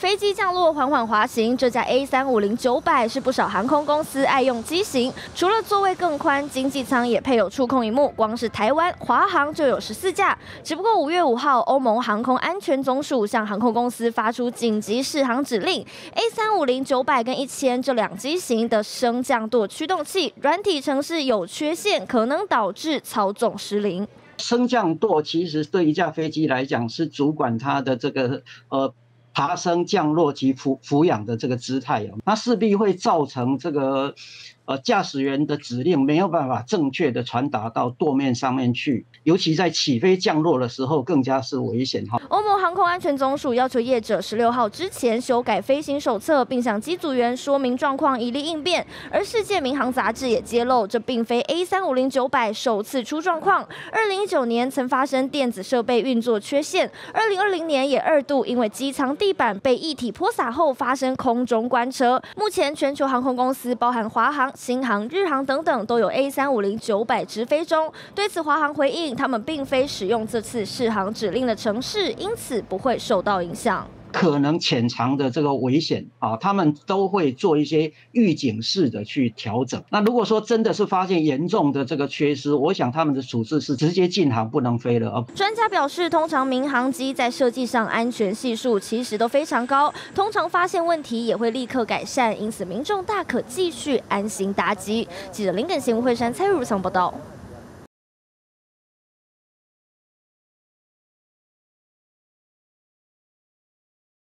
飞机降落缓缓滑行，这架 A 三五零九百是不少航空公司爱用机型。除了座位更宽，经济舱也配有触控荧幕。光是台湾华航就有十四架。只不过五月五号，欧盟航空安全总署向航空公司发出紧急试航指令，A 三五零九百跟一千这两机型的升降舵驱动器软体程式有缺陷，可能导致操纵失灵。升降舵其实对一架飞机来讲是主管它的这个呃。爬升、降落及俯俯仰的这个姿态哦，那势必会造成这个。呃，驾驶员的指令没有办法正确的传达到舵面上面去，尤其在起飞降落的时候更加是危险哈。欧盟航空安全总署要求业者十六号之前修改飞行手册，并向机组员说明状况，以利应变。而世界民航杂志也揭露，这并非 A 三五零九百首次出状况，二零一九年曾发生电子设备运作缺陷，二零二零年也二度因为机舱地板被液体泼洒后发生空中关车。目前全球航空公司，包含华航。新航、日航等等都有 A 三五零九百直飞中。对此，华航回应，他们并非使用这次试航指令的城市，因此不会受到影响。可能潜藏的这个危险啊，他们都会做一些预警式的去调整。那如果说真的是发现严重的这个缺失，我想他们的处置是直接禁航不能飞了啊。专家表示，通常民航机在设计上安全系数其实都非常高，通常发现问题也会立刻改善，因此民众大可继续安心搭机。记者林耿贤、吴慧山、蔡如从报道。